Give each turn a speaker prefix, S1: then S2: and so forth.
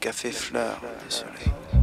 S1: café fleur de soleil.